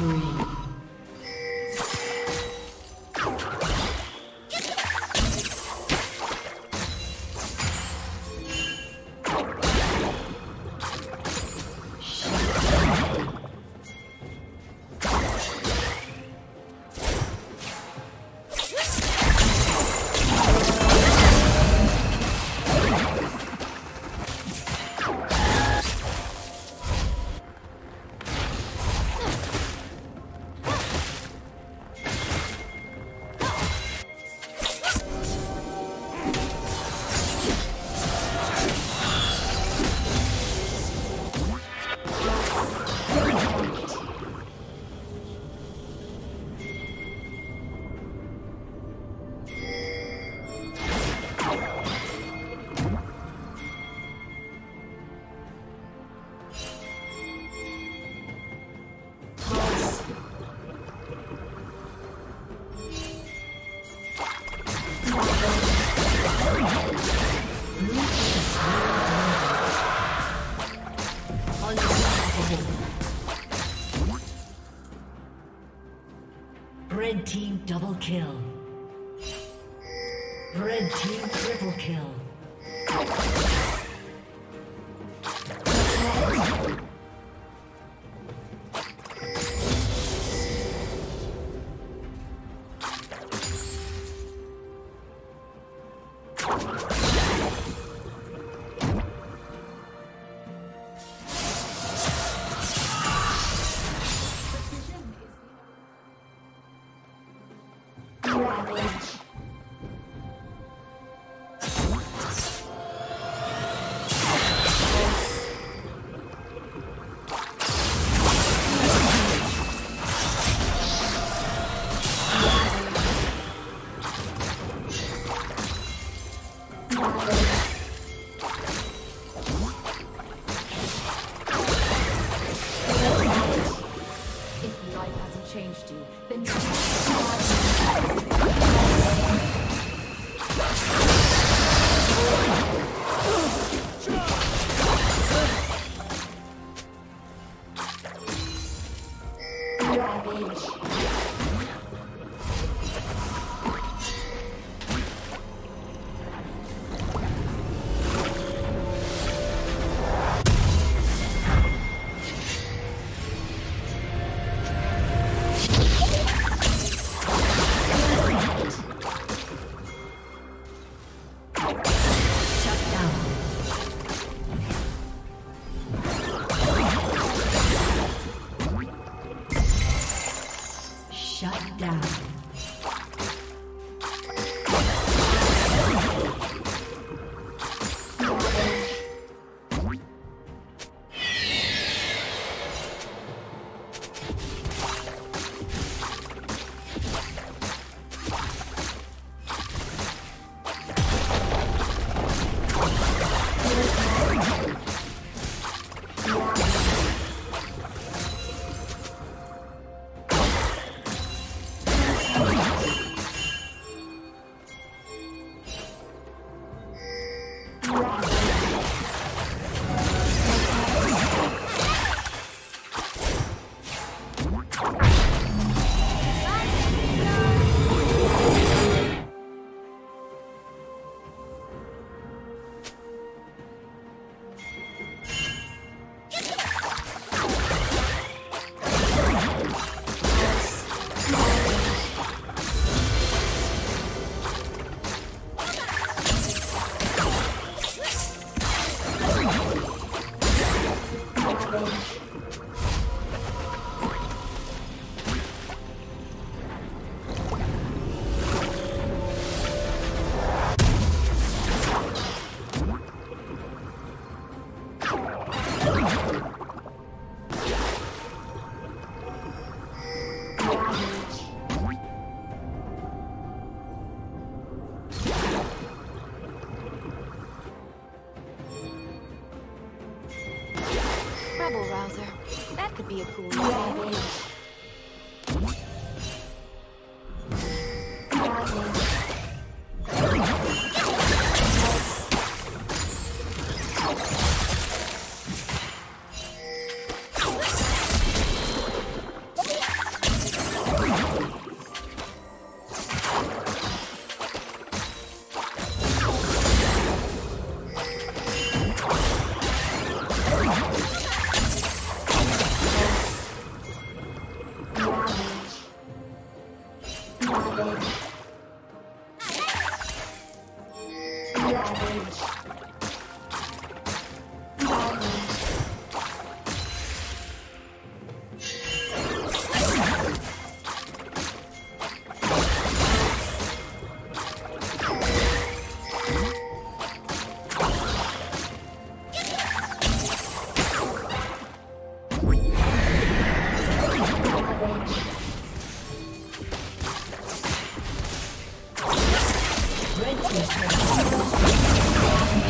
spree. kill. Red team triple kill. you Rampage. Red team's turret.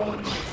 one.